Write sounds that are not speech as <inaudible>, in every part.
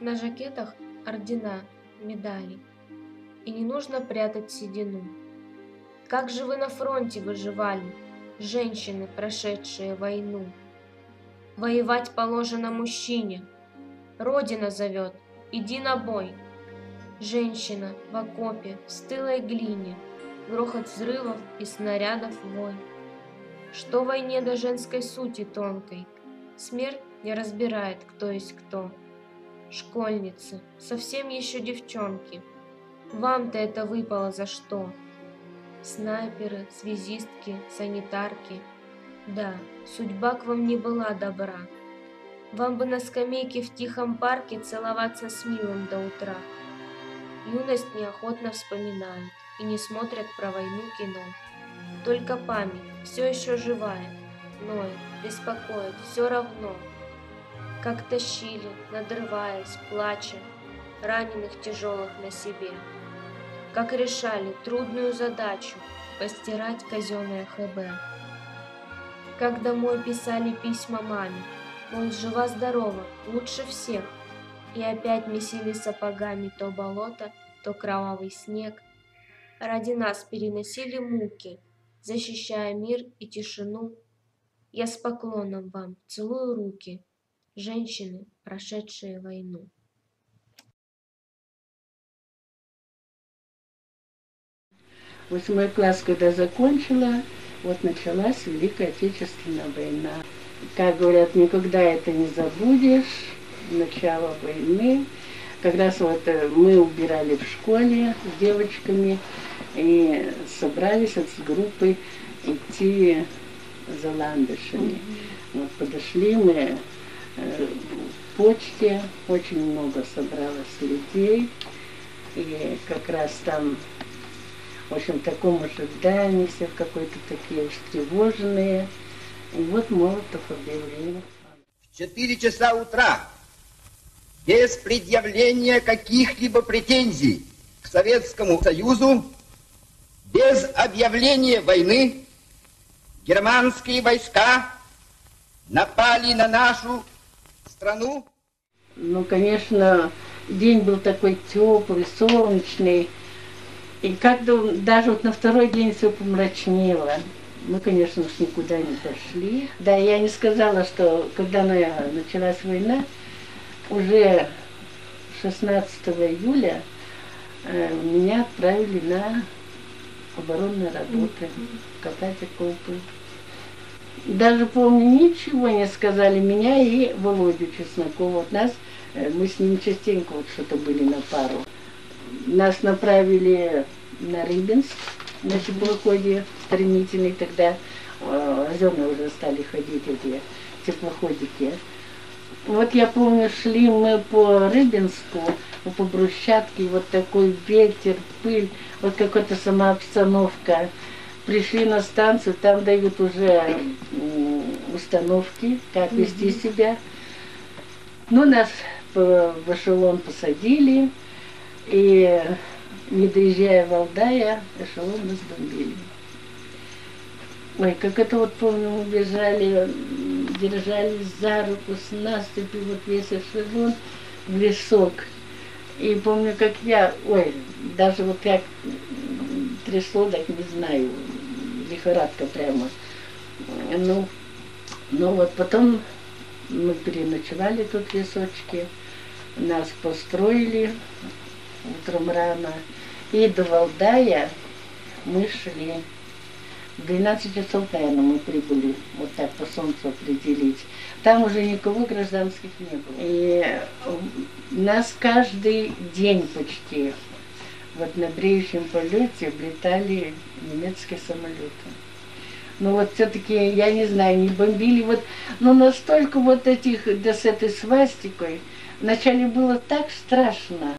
На жакетах ордена, медали. И не нужно прятать седину. Как же вы на фронте выживали, женщины, прошедшие войну? Воевать положено мужчине. Родина зовет, иди на бой. Женщина в окопе, в стылой глине, Грохот взрывов и снарядов вой. Что войне до женской сути тонкой? Смерть не разбирает, кто есть кто. Школьницы, совсем еще девчонки. Вам-то это выпало за что? Снайперы, связистки, санитарки. Да, судьба к вам не была добра. Вам бы на скамейке в тихом парке целоваться с милым до утра. Юность неохотно вспоминают и не смотрят про войну кино. Только память, все еще живая, ноет, беспокоит, все равно. Как тащили, надрываясь, плача, раненых тяжелых на себе. Как решали трудную задачу постирать казенное ХБ. Как домой писали письма маме, мол, жива-здорова, лучше всех. И опять месили сапогами то болото, то кровавый снег. Ради нас переносили муки, защищая мир и тишину. Я с поклоном вам целую руки, женщины, прошедшие войну. Восьмой класс, когда закончила, вот началась Великая Отечественная война. Как говорят, никогда это не забудешь, начало войны. Как раз вот э, мы убирали в школе с девочками и собрались вот с группой идти за ландышами. Вот подошли мы почте, очень много собралось людей. И как раз там, в общем, в таком ожидании, все какой-то такие уж тревожные. И вот Молотов объявил. В 4 часа утра без предъявления каких-либо претензий к Советскому Союзу, без объявления войны, германские войска напали на нашу страну. Ну, конечно, день был такой теплый, солнечный. И как-то даже вот на второй день все помрачнело. Мы, конечно, уж никуда не пошли. Да, я не сказала, что когда началась война, уже 16 июля э, меня отправили на оборонные работы, катать окопы. Даже, помню, ничего не сказали меня и Володю Чеснокова. Вот нас, э, мы с ним частенько вот что-то были на пару. Нас направили на Рыбинск на теплоходе стремительный, тогда э, уже стали ходить эти теплоходики. Вот я помню, шли мы по Рыбинску, по брусчатке, вот такой ветер, пыль, вот какая-то сама обстановка. Пришли на станцию, там дают уже установки, как вести себя. Ну, нас в эшелон посадили, и не доезжая в Валдая, эшелон нас бомбили. Ой, как это вот помню, мы бежали держались за руку с наступи, вот весь эшелон в лесок. И помню, как я, ой, даже вот как трясло, так не знаю, лихорадка прямо. Ну, ну вот потом мы переночевали тут в лесочке, нас построили утром рано. И до Валдая мы шли. В 12 часов, наверное, мы прибыли, вот так по солнцу определить. Там уже никого гражданских не было. И нас каждый день почти вот на бреющем полете облетали немецкие самолеты. Но вот все-таки, я не знаю, не бомбили, вот, но настолько вот этих, да с этой свастикой, вначале было так страшно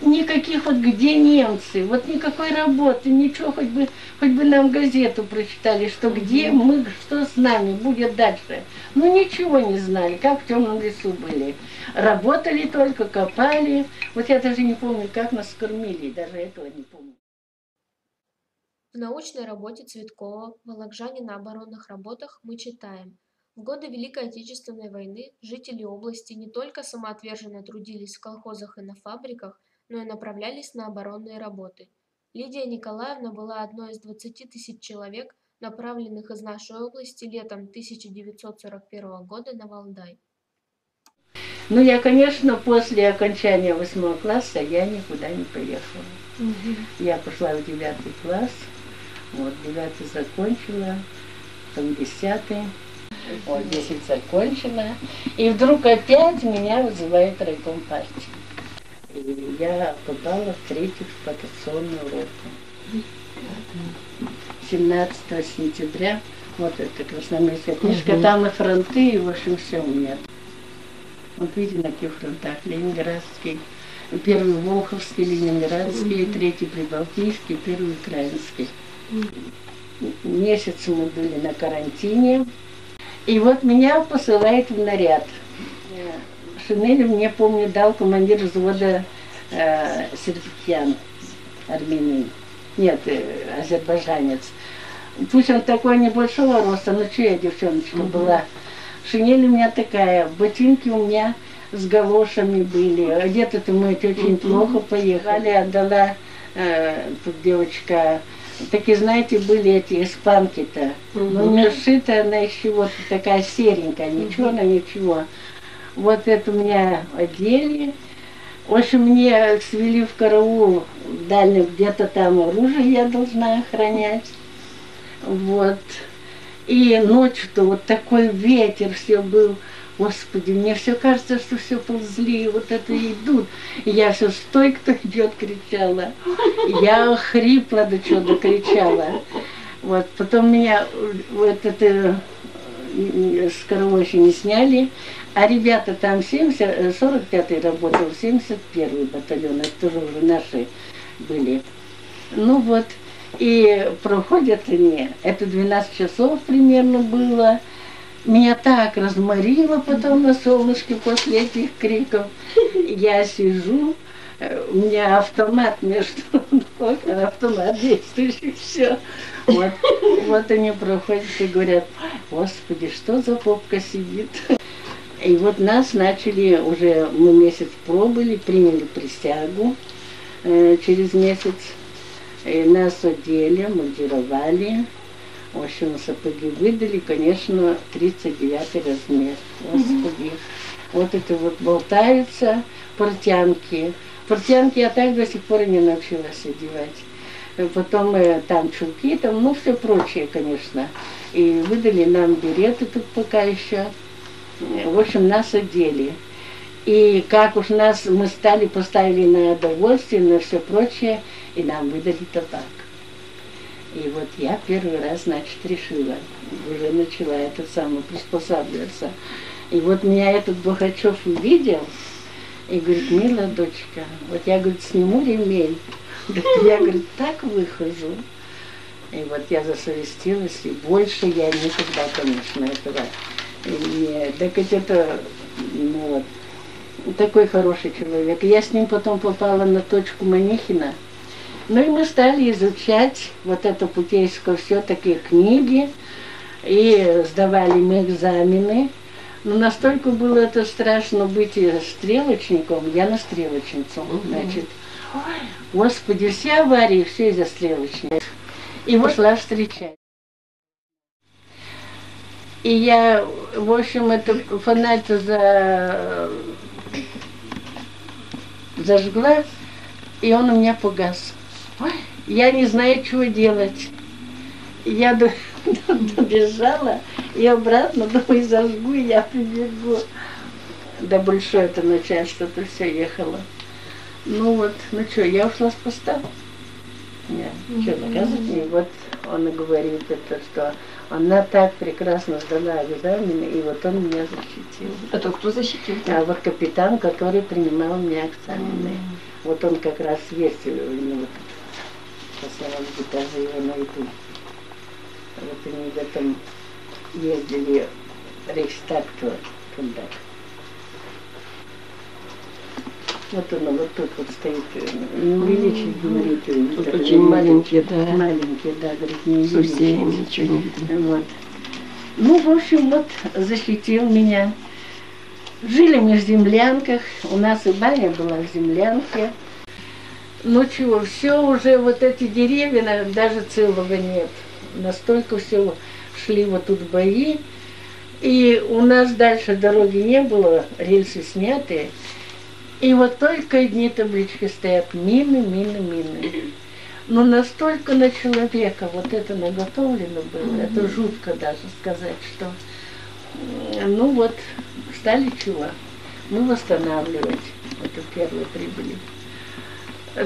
никаких вот где немцы, вот никакой работы, ничего, хоть бы, хоть бы нам газету прочитали, что где мы, что с нами будет дальше. Ну ничего не знали, как в темном лесу были. Работали только, копали. Вот я даже не помню, как нас кормили, даже этого не помню. В научной работе Цветкова «Вологжане на оборонных работах» мы читаем. В годы Великой Отечественной войны жители области не только самоотверженно трудились в колхозах и на фабриках, но и направлялись на оборонные работы. Лидия Николаевна была одной из 20 тысяч человек, направленных из нашей области летом 1941 года на Валдай. Ну, я, конечно, после окончания восьмого класса я никуда не поехала. Угу. Я пошла в девятый класс, вот, девятый закончила, там десятый, вот, десять закончила. И вдруг опять меня вызывает райком партии. И я попала в третью эксплуатационную роту. 17 сентября, вот это красноармейская книжка, угу. там и фронты, и в общем все у меня. Вот видите, на каких фронтах. Ленинградский, первый Волховский, Ленинградский, угу. третий Прибалтийский, первый Украинский. Угу. Месяц мы были на карантине. И вот меня посылают в наряд. Шинель мне, помню, дал командир взвода э, Сердикьян, армянин. Нет, э, азербайджанец. Пусть он такой небольшого роста, но что я девчоночка угу. была. Шинель у меня такая, ботинки у меня с галошами были. Одеты-то мы очень плохо поехали, отдала э, тут девочка. Такие, знаете, были эти испанки-то. Угу. Но у меня сшита она еще вот такая серенькая, ничего, угу. ничего. Вот это меня одели. В общем, мне свели в караул дальний, где-то там оружие я должна охранять. Вот. И ночью-то вот такой ветер все был. Господи, мне все кажется, что все ползли, вот это идут. И я все, стой, кто идет, кричала. Я хрипла до чего кричала. Вот, потом меня вот это с еще не сняли. А ребята там 70, 45-й э, работал, 71-й батальон, это тоже уже наши были. Ну вот, и проходят они, это 12 часов примерно было. Меня так разморило потом на солнышке после этих криков. Я сижу, у меня автомат между ног, автомат действующий, все. Вот, вот они проходят и говорят, господи, что за попка сидит. И вот нас начали, уже мы месяц пробыли, приняли присягу э, через месяц. И нас одели, мундировали. В общем, сапоги выдали, конечно, 39 размер. Господи. Вот это вот болтаются портянки. Портянки я так до сих пор и не научилась одевать. Э, потом э, там чулки, там, ну, все прочее, конечно. И выдали нам береты тут пока еще в общем, нас одели. И как уж нас, мы стали, поставили на удовольствие, на все прочее, и нам выдали табак. И вот я первый раз, значит, решила, уже начала это самое приспосабливаться. И вот меня этот Бухачев увидел, и говорит, милая дочка, вот я, говорит, сниму ремень. Я, говорит, так выхожу. И вот я засовестилась, и больше я никогда, конечно, этого нет, так это, ну вот, такой хороший человек. Я с ним потом попала на точку Манихина. Ну и мы стали изучать вот это путейское все, такие книги, и сдавали мы экзамены. Но настолько было это страшно быть стрелочником, я на стрелочницу, значит. Господи, все аварии, все из-за стрелочников. И вот шла встречать. И я, в общем, это фонарь-то за... зажгла, и он у меня погас. Я не знаю, что делать. Я <laughs> добежала и обратно, думаю, зажгу, и я прибегу. Да большое это начальство-то все ехало. Ну вот, ну что, я ушла с поста. Нет, что, наказывать мне? Вот он и говорит это, что она так прекрасно сдала экзамены, и вот он меня защитил. А то кто защитил? А вот капитан, который принимал меня экзамены. Mm. Вот он как раз есть у него сейчас я вам даже его найду. Вот они в этом ездили Рейхстаг туда. Вот он вот тут вот стоит, не увеличить, говорит. Тут очень маленькие, да. Маленькие, да, говорит, не Совсем ничего не видно. Вот. Ну, в общем, вот защитил меня. Жили мы в землянках, у нас и баня была в землянке. Ну чего, все уже, вот эти деревья, даже целого нет. Настолько все шли вот тут бои. И у нас дальше дороги не было, рельсы сняты. И вот только одни таблички стоят, мины, мины, мины. Но настолько на человека вот это наготовлено было, это жутко даже сказать, что ну вот, стали чего? Мы восстанавливать. Это первые прибыли.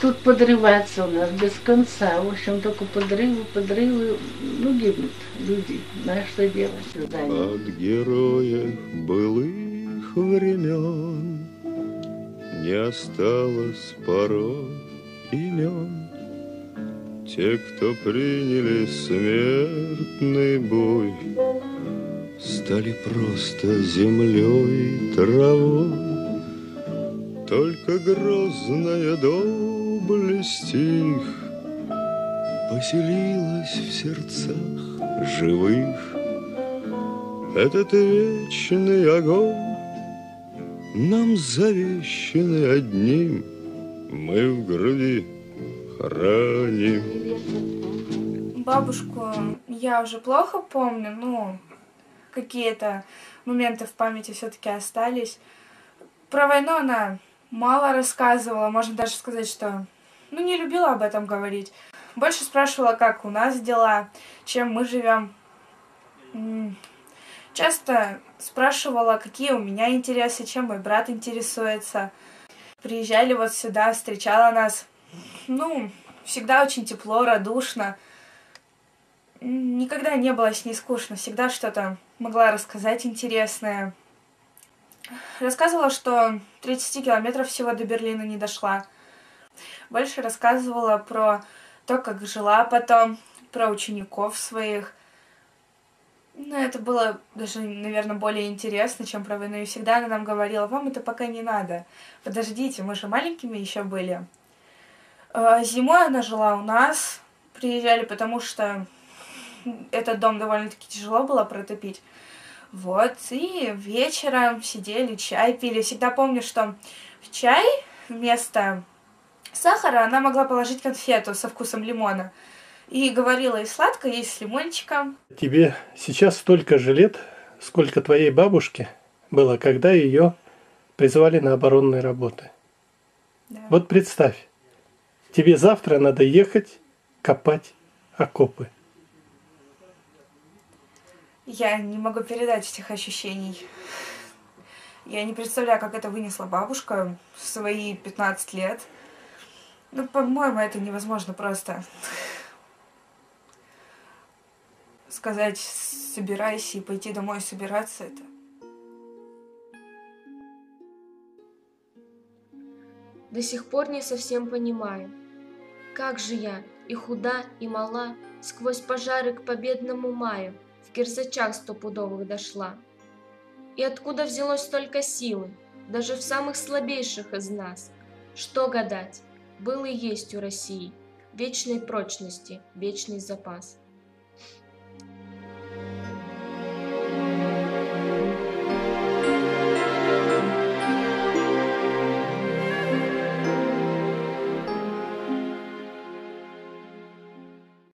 Тут подрываться у нас без конца. В общем, только подрывы, подрывы, ну, гибнут люди. На что делать? От героев былых времен Не осталось порой имен. Те, кто приняли смертный бой, Стали просто землей травой. Только грозная доблесть их Поселилась в сердцах живых. Этот вечный огонь Нам завещанный одним Мы в груди храним. Бабушку я уже плохо помню, но какие-то моменты в памяти все-таки остались. Про войну она мало рассказывала, можно даже сказать, что ну, не любила об этом говорить. Больше спрашивала, как у нас дела, чем мы живем. Часто спрашивала, какие у меня интересы, чем мой брат интересуется. Приезжали вот сюда, встречала нас. Ну, всегда очень тепло, радушно. Никогда не было с ней скучно, всегда что-то могла рассказать интересное. Рассказывала, что 30 километров всего до Берлина не дошла. Больше рассказывала про то, как жила потом, про учеников своих. Но это было даже, наверное, более интересно, чем про войну. И всегда она нам говорила, вам это пока не надо. Подождите, мы же маленькими еще были. А, зимой она жила у нас. Приезжали, потому что этот дом довольно-таки тяжело было протопить. Вот, и вечером сидели, чай пили. Всегда помню, что в чай вместо сахара она могла положить конфету со вкусом лимона. И говорила, и сладко, и с лимончиком. Тебе сейчас столько же лет, сколько твоей бабушке было, когда ее призвали на оборонные работы. Да. Вот представь, тебе завтра надо ехать копать окопы. Я не могу передать этих ощущений. Я не представляю, как это вынесла бабушка в свои 15 лет. Ну, по-моему, это невозможно просто сказать «собирайся» и пойти домой собираться. Это До сих пор не совсем понимаю, как же я и худа, и мала сквозь пожары к победному маю – в кирзачах стопудовых дошла. И откуда взялось столько силы, даже в самых слабейших из нас? Что гадать, был и есть у России вечной прочности, вечный запас.